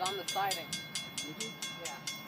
on the siding. Mm -hmm. Yeah.